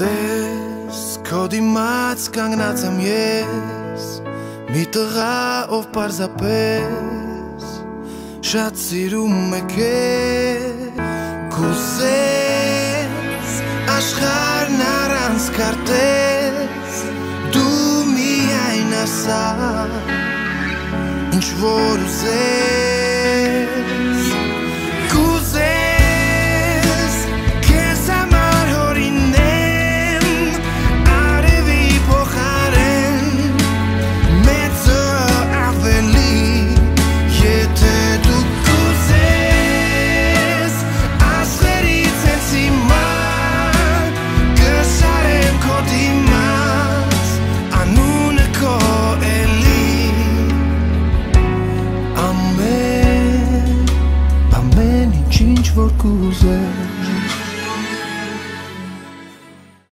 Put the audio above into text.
Տես քո դիմաց կանգնած եմ ես Մի տղա ով պարզապես Շատ սիրում է քեզ Կուզես աշխարհն առանց կարտես Դու միայն ասա Ինչ որ ուզես Wokół zeżyć